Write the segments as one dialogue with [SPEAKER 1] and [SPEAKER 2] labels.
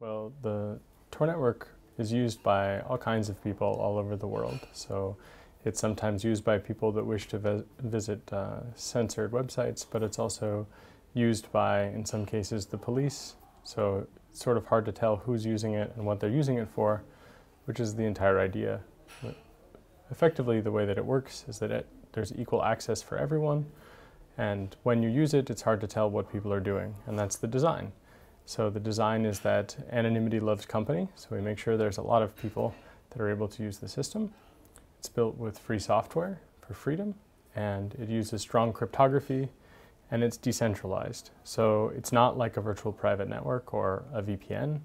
[SPEAKER 1] Well, the Tor network is used by all kinds of people all over the world. So it's sometimes used by people that wish to vi visit uh, censored websites, but it's also used by, in some cases, the police. So it's sort of hard to tell who's using it and what they're using it for, which is the entire idea. Effectively, the way that it works is that it, there's equal access for everyone. And when you use it, it's hard to tell what people are doing, and that's the design. So the design is that anonymity loves company. So we make sure there's a lot of people that are able to use the system. It's built with free software for freedom, and it uses strong cryptography, and it's decentralized. So it's not like a virtual private network or a VPN,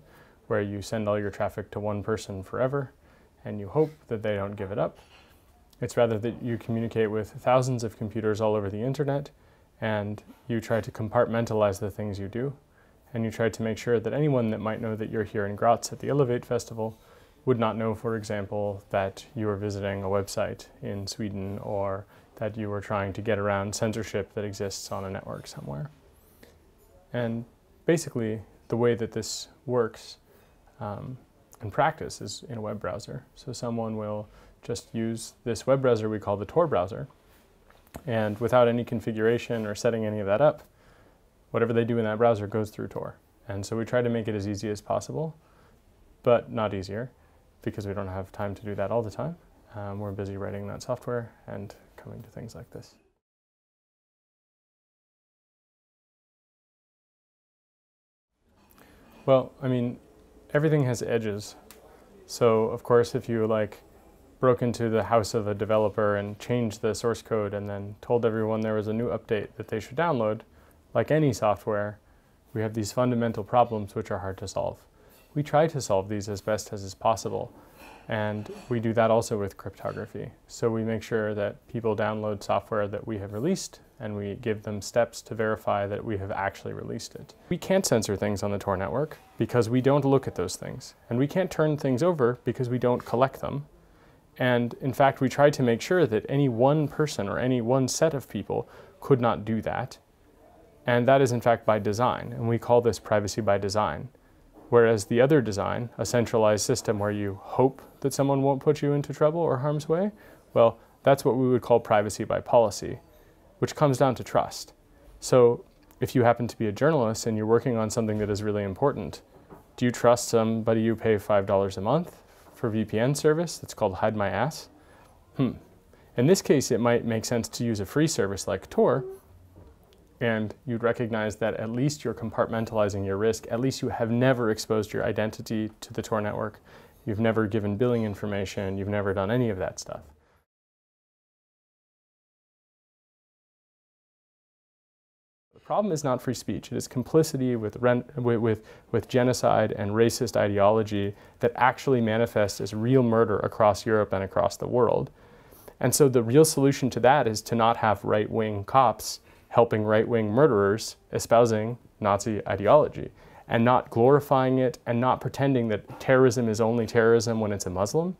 [SPEAKER 1] where you send all your traffic to one person forever, and you hope that they don't give it up. It's rather that you communicate with thousands of computers all over the internet, and you try to compartmentalize the things you do and you try to make sure that anyone that might know that you're here in Graz at the Elevate Festival would not know, for example, that you were visiting a website in Sweden or that you were trying to get around censorship that exists on a network somewhere. And basically, the way that this works um, in practice is in a web browser. So someone will just use this web browser we call the Tor browser, and without any configuration or setting any of that up, whatever they do in that browser goes through Tor. And so we try to make it as easy as possible, but not easier because we don't have time to do that all the time. Um, we're busy writing that software and coming to things like this. Well, I mean, everything has edges. So of course, if you like broke into the house of a developer and changed the source code and then told everyone there was a new update that they should download, like any software, we have these fundamental problems which are hard to solve. We try to solve these as best as is possible, and we do that also with cryptography. So we make sure that people download software that we have released, and we give them steps to verify that we have actually released it. We can't censor things on the Tor network because we don't look at those things, and we can't turn things over because we don't collect them. And in fact, we try to make sure that any one person or any one set of people could not do that. And that is in fact by design, and we call this privacy by design. Whereas the other design, a centralized system where you hope that someone won't put you into trouble or harm's way, well, that's what we would call privacy by policy, which comes down to trust. So if you happen to be a journalist and you're working on something that is really important, do you trust somebody you pay $5 a month for VPN service that's called Hide My Ass? Hmm. In this case, it might make sense to use a free service like Tor, and you'd recognize that at least you're compartmentalizing your risk. At least you have never exposed your identity to the Tor network. You've never given billing information. You've never done any of that stuff. Problem is not free speech. It is complicity with, with, with genocide and racist ideology that actually manifests as real murder across Europe and across the world. And so the real solution to that is to not have right-wing cops helping right-wing murderers espousing Nazi ideology and not glorifying it and not pretending that terrorism is only terrorism when it's a Muslim.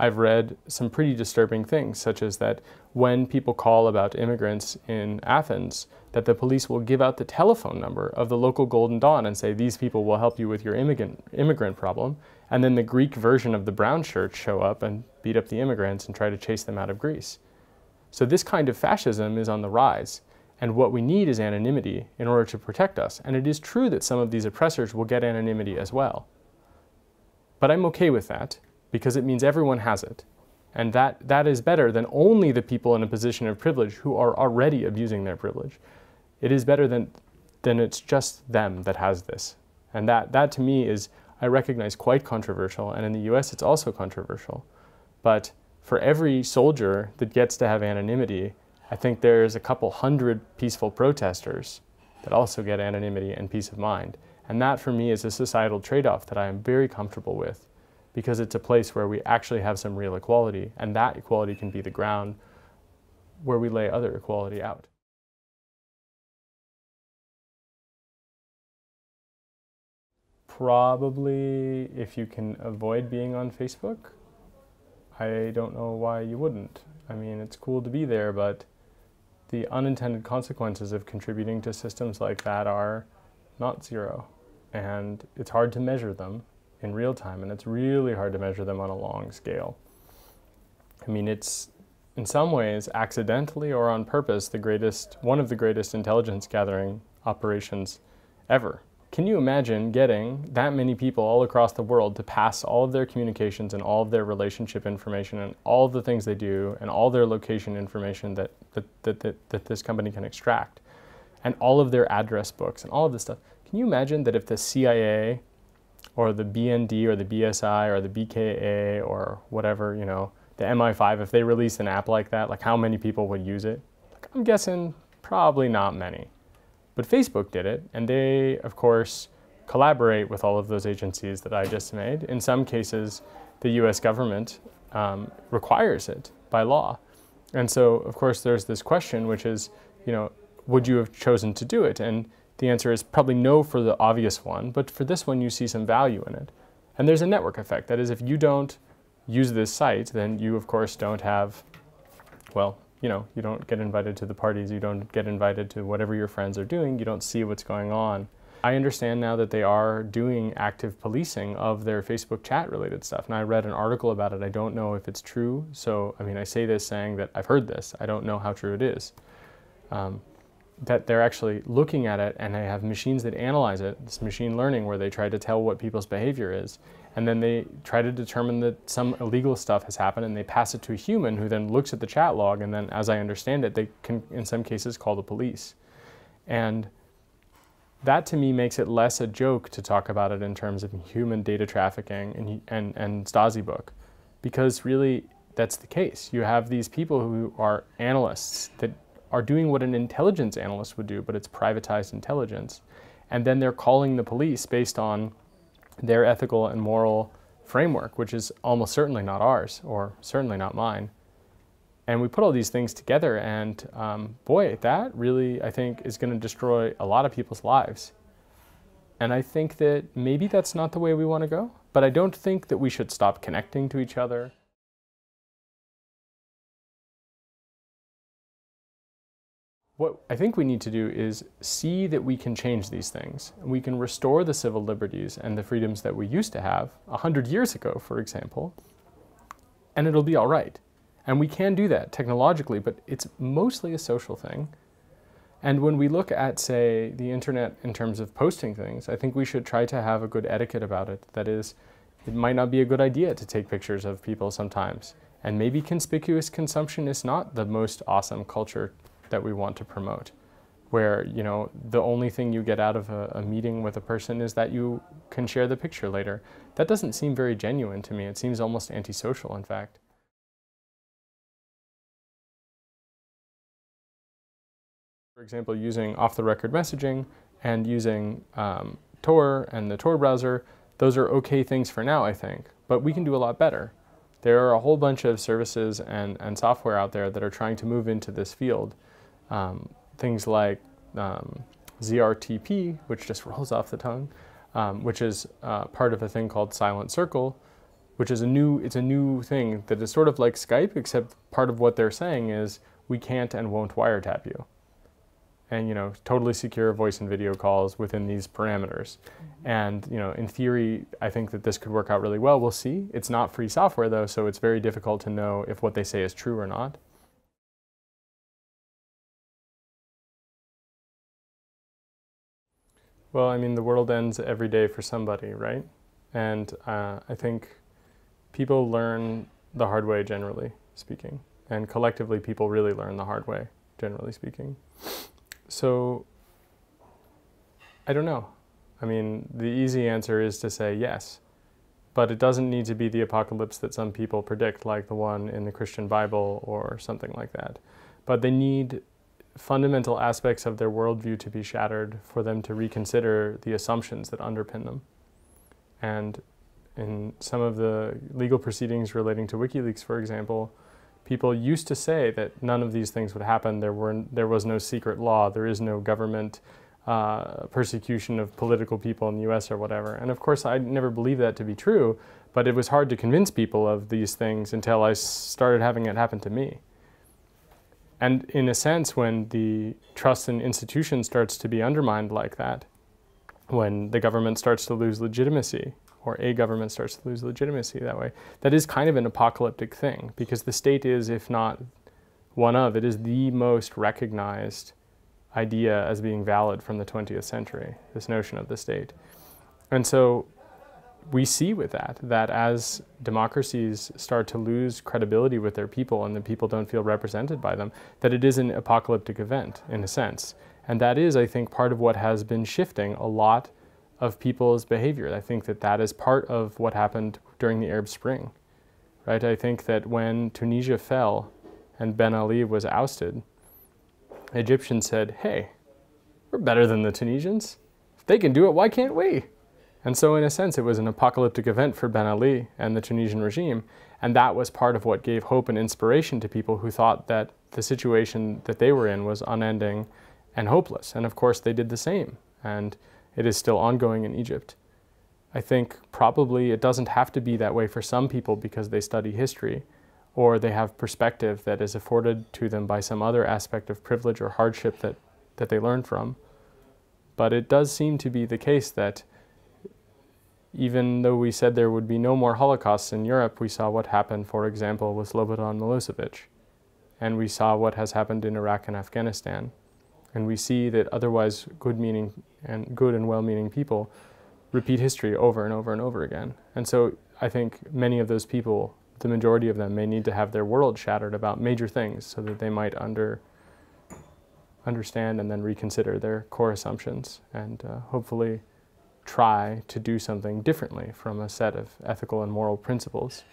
[SPEAKER 1] I've read some pretty disturbing things, such as that when people call about immigrants in Athens, that the police will give out the telephone number of the local Golden Dawn and say, these people will help you with your immigrant, immigrant problem. And then the Greek version of the brown shirts show up and beat up the immigrants and try to chase them out of Greece. So this kind of fascism is on the rise. And what we need is anonymity in order to protect us. And it is true that some of these oppressors will get anonymity as well. But I'm okay with that because it means everyone has it. And that, that is better than only the people in a position of privilege who are already abusing their privilege. It is better than, than it's just them that has this. And that, that to me is, I recognize, quite controversial. And in the US, it's also controversial. But for every soldier that gets to have anonymity, I think there's a couple hundred peaceful protesters that also get anonymity and peace of mind. And that for me is a societal trade-off that I am very comfortable with because it's a place where we actually have some real equality and that equality can be the ground where we lay other equality out. Probably if you can avoid being on Facebook I don't know why you wouldn't. I mean, it's cool to be there, but the unintended consequences of contributing to systems like that are not zero. And it's hard to measure them in real time, and it's really hard to measure them on a long scale. I mean, it's in some ways, accidentally or on purpose, the greatest, one of the greatest intelligence gathering operations ever. Can you imagine getting that many people all across the world to pass all of their communications and all of their relationship information and all of the things they do and all their location information that, that, that, that, that this company can extract and all of their address books and all of this stuff? Can you imagine that if the CIA or the BND or the BSI or the BKA or whatever, you know, the MI5, if they released an app like that, like how many people would use it? I'm guessing probably not many. But Facebook did it, and they, of course, collaborate with all of those agencies that I just made. In some cases, the US government um, requires it by law. And so, of course, there's this question, which is, you know, would you have chosen to do it? And the answer is probably no for the obvious one, but for this one, you see some value in it. And there's a network effect. That is, if you don't use this site, then you, of course, don't have, well, you know, you don't get invited to the parties, you don't get invited to whatever your friends are doing, you don't see what's going on. I understand now that they are doing active policing of their Facebook chat related stuff. And I read an article about it. I don't know if it's true. So, I mean, I say this saying that I've heard this. I don't know how true it is. Um, that they're actually looking at it and they have machines that analyze it, this machine learning where they try to tell what people's behavior is. And then they try to determine that some illegal stuff has happened and they pass it to a human who then looks at the chat log and then, as I understand it, they can, in some cases, call the police. And that to me makes it less a joke to talk about it in terms of human data trafficking and, and, and Stasi book. Because really, that's the case. You have these people who are analysts that are doing what an intelligence analyst would do, but it's privatized intelligence. And then they're calling the police based on their ethical and moral framework, which is almost certainly not ours, or certainly not mine. And we put all these things together, and um, boy, that really, I think, is going to destroy a lot of people's lives. And I think that maybe that's not the way we want to go, but I don't think that we should stop connecting to each other. What I think we need to do is see that we can change these things. We can restore the civil liberties and the freedoms that we used to have 100 years ago, for example, and it'll be all right. And we can do that technologically, but it's mostly a social thing. And when we look at, say, the internet in terms of posting things, I think we should try to have a good etiquette about it. That is, it might not be a good idea to take pictures of people sometimes. And maybe conspicuous consumption is not the most awesome culture that we want to promote where you know the only thing you get out of a, a, meeting with a person is that you can share the picture later. That doesn't seem very genuine to me. It seems almost antisocial in fact. For example using off-the-record messaging and using um, tor and the tor browser those are okay things for now i think but we can do a lot better. There are a whole bunch of services and, and software out there that are trying to move into this field um, things like um, ZRTP, which just rolls off the tongue, um, which is uh, part of a thing called Silent Circle, which is a new, it's a new thing that is sort of like Skype, except part of what they're saying is we can't and won't wiretap you. And, you know, totally secure voice and video calls within these parameters. And, you know, in theory, I think that this could work out really well. We'll see. It's not free software, though, so it's very difficult to know if what they say is true or not. Well, I mean, the world ends every day for somebody, right? And uh, I think people learn the hard way, generally speaking. And collectively, people really learn the hard way, generally speaking. So, I don't know. I mean, the easy answer is to say yes. But it doesn't need to be the apocalypse that some people predict, like the one in the Christian Bible or something like that. But they need fundamental aspects of their worldview to be shattered for them to reconsider the assumptions that underpin them. And in some of the legal proceedings relating to WikiLeaks, for example, people used to say that none of these things would happen. There, were, there was no secret law. There is no government uh, persecution of political people in the US or whatever. And of course, I never believed that to be true. But it was hard to convince people of these things until I started having it happen to me. And in a sense, when the trust in institutions starts to be undermined like that, when the government starts to lose legitimacy, or a government starts to lose legitimacy that way, that is kind of an apocalyptic thing because the state is, if not one of, it is the most recognized idea as being valid from the 20th century, this notion of the state. And so we see with that, that as democracies start to lose credibility with their people and the people don't feel represented by them, that it is an apocalyptic event in a sense. And that is, I think, part of what has been shifting a lot of people's behavior. I think that that is part of what happened during the Arab Spring, right? I think that when Tunisia fell and Ben Ali was ousted, Egyptians said, hey, we're better than the Tunisians. If they can do it, why can't we? And so, in a sense, it was an apocalyptic event for Ben Ali and the Tunisian regime. And that was part of what gave hope and inspiration to people who thought that the situation that they were in was unending and hopeless. And of course, they did the same. And it is still ongoing in Egypt. I think probably it doesn't have to be that way for some people because they study history or they have perspective that is afforded to them by some other aspect of privilege or hardship that, that they learn from. But it does seem to be the case that even though we said there would be no more Holocausts in Europe, we saw what happened, for example, with Slobodan Milosevic. And we saw what has happened in Iraq and Afghanistan. And we see that otherwise good meaning and good and well-meaning people repeat history over and over and over again. And so I think many of those people the majority of them may need to have their world shattered about major things so that they might under, understand and then reconsider their core assumptions and uh, hopefully try to do something differently from a set of ethical and moral principles.